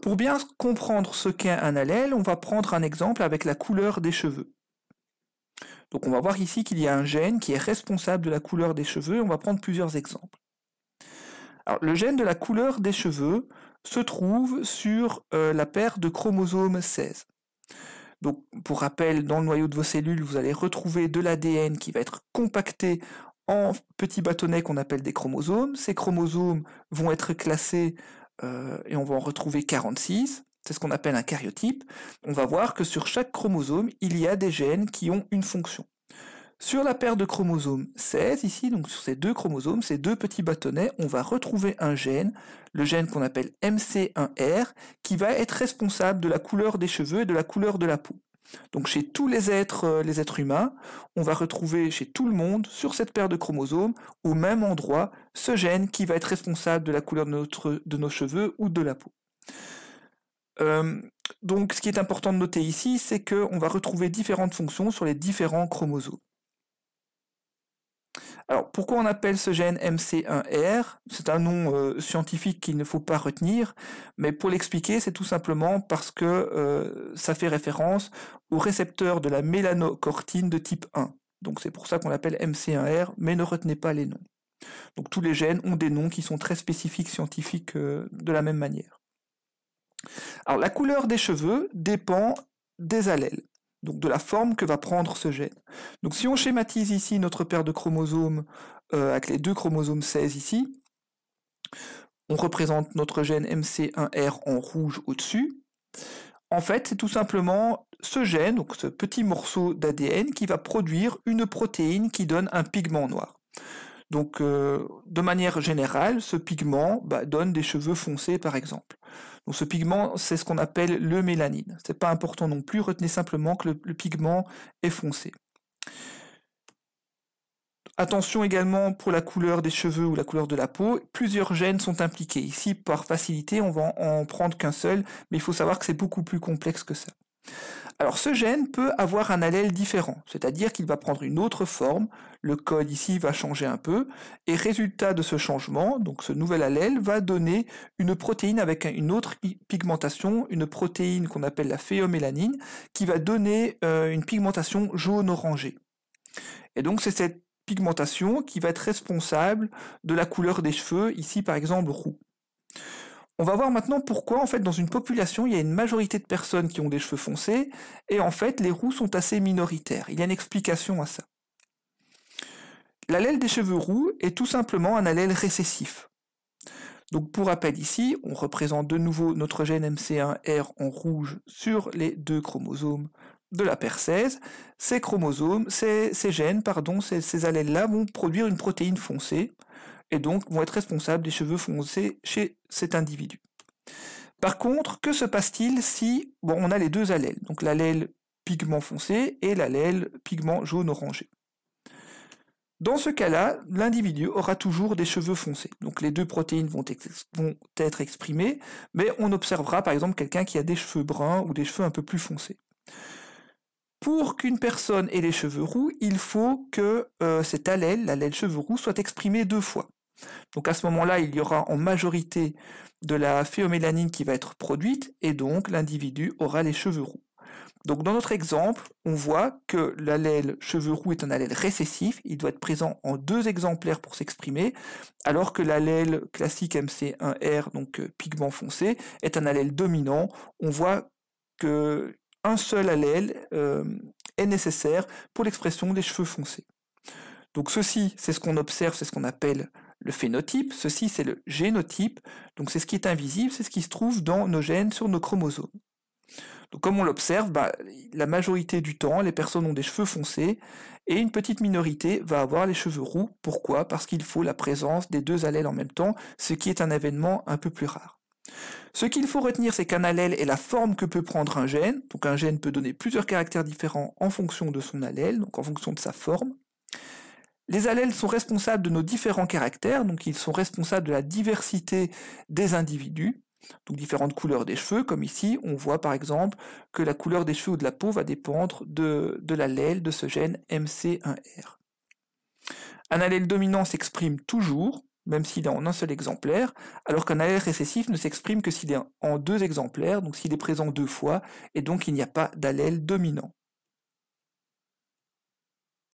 Pour bien comprendre ce qu'est un allèle, on va prendre un exemple avec la couleur des cheveux. Donc on va voir ici qu'il y a un gène qui est responsable de la couleur des cheveux. On va prendre plusieurs exemples. Le gène de la couleur des cheveux se trouve sur euh, la paire de chromosomes 16. Donc, pour rappel, dans le noyau de vos cellules, vous allez retrouver de l'ADN qui va être compacté en petits bâtonnets qu'on appelle des chromosomes. Ces chromosomes vont être classés euh, et on va en retrouver 46. C'est ce qu'on appelle un karyotype. On va voir que sur chaque chromosome, il y a des gènes qui ont une fonction. Sur la paire de chromosomes 16, ici, donc sur ces deux chromosomes, ces deux petits bâtonnets, on va retrouver un gène, le gène qu'on appelle MC1R, qui va être responsable de la couleur des cheveux et de la couleur de la peau. Donc chez tous les êtres, euh, les êtres humains, on va retrouver chez tout le monde, sur cette paire de chromosomes, au même endroit, ce gène qui va être responsable de la couleur de, de nos cheveux ou de la peau. Euh, donc ce qui est important de noter ici, c'est qu'on va retrouver différentes fonctions sur les différents chromosomes. Alors, pourquoi on appelle ce gène MC1R C'est un nom euh, scientifique qu'il ne faut pas retenir, mais pour l'expliquer, c'est tout simplement parce que euh, ça fait référence au récepteur de la mélanocortine de type 1. Donc c'est pour ça qu'on l'appelle MC1R, mais ne retenez pas les noms. Donc tous les gènes ont des noms qui sont très spécifiques scientifiques euh, de la même manière. Alors la couleur des cheveux dépend des allèles donc de la forme que va prendre ce gène. Donc si on schématise ici notre paire de chromosomes euh, avec les deux chromosomes 16 ici, on représente notre gène MC1R en rouge au-dessus. En fait, c'est tout simplement ce gène, donc ce petit morceau d'ADN, qui va produire une protéine qui donne un pigment noir. Donc, euh, de manière générale, ce pigment bah, donne des cheveux foncés, par exemple. Ce pigment, c'est ce qu'on appelle le mélanine. C'est pas important non plus. Retenez simplement que le, pigment est foncé. Attention également pour la couleur des cheveux ou la couleur de la peau. Plusieurs gènes sont impliqués. Ici, par facilité, on va en prendre qu'un seul, mais il faut savoir que c'est beaucoup plus complexe que ça. Alors ce gène peut avoir un allèle différent, c'est-à-dire qu'il va prendre une autre forme, le code ici va changer un peu, et résultat de ce changement, donc ce nouvel allèle va donner une protéine avec une autre pigmentation, une protéine qu'on appelle la phéomélanine, qui va donner euh, une pigmentation jaune-orangée. Et donc c'est cette pigmentation qui va être responsable de la couleur des cheveux, ici par exemple roux. On va voir maintenant pourquoi, en fait, dans une population, il y a une majorité de personnes qui ont des cheveux foncés, et en fait, les roux sont assez minoritaires. Il y a une explication à ça. L'allèle des cheveux roux est tout simplement un allèle récessif. Donc pour rappel ici, on représente de nouveau notre gène MC1R en rouge sur les deux chromosomes de la paire 16. Ces chromosomes, ces, gènes, pardon, ces, ces allèles-là vont produire une protéine foncée et donc vont être responsables des cheveux foncés chez cet individu. Par contre, que se passe-t-il si on a les deux allèles, donc l'allèle pigment foncé et l'allèle pigment jaune orangé Dans ce cas-là, l'individu aura toujours des cheveux foncés. Donc les deux protéines vont, vont être exprimées, mais on observera par exemple quelqu'un qui a des cheveux bruns ou des cheveux un peu plus foncés. Pour qu'une personne ait les cheveux roux, il faut que euh, cet allèle, l'allèle cheveux roux, soit exprimé deux fois. Donc à ce moment-là, il y aura en majorité de la phéomélanine qui va être produite et donc l'individu aura les cheveux roux. Donc dans notre exemple, on voit que l'allèle cheveux roux est un allèle récessif, il doit être présent en deux exemplaires pour s'exprimer, alors que l'allèle classique MC1R, donc euh, pigment foncé, est un allèle dominant. On voit que un seul allèle euh, est nécessaire pour l'expression des cheveux foncés. Donc ceci, c'est ce qu'on observe, c'est ce qu'on appelle le phénotype, ceci c'est le génotype, donc c'est ce qui est invisible, c'est ce qui se trouve dans nos gènes sur nos chromosomes. Comme on l'observe, bah, la majorité du temps, les personnes ont des cheveux foncés et une petite minorité va avoir les cheveux roux. Pourquoi? Parce qu'il faut la présence des deux allèles en même temps, ce qui est un événement un peu plus rare. Ce qu'il faut retenir, c'est qu'un allèle est la forme que peut prendre un gène. Donc un gène peut donner plusieurs caractères différents en fonction de son allèle, donc en fonction de sa forme. Les allèles sont responsables de nos différents caractères, donc ils sont responsables de la diversité des individus, donc différentes couleurs des cheveux, comme ici, on voit par exemple que la couleur des cheveux ou de la peau va dépendre de, l'allèle de ce gène MC1R. Un allèle dominant s'exprime toujours, même s'il est en un seul exemplaire, alors qu'un allèle récessif ne s'exprime que s'il est en deux exemplaires, donc s'il est présent deux fois, et donc il n'y a pas d'allèle dominant.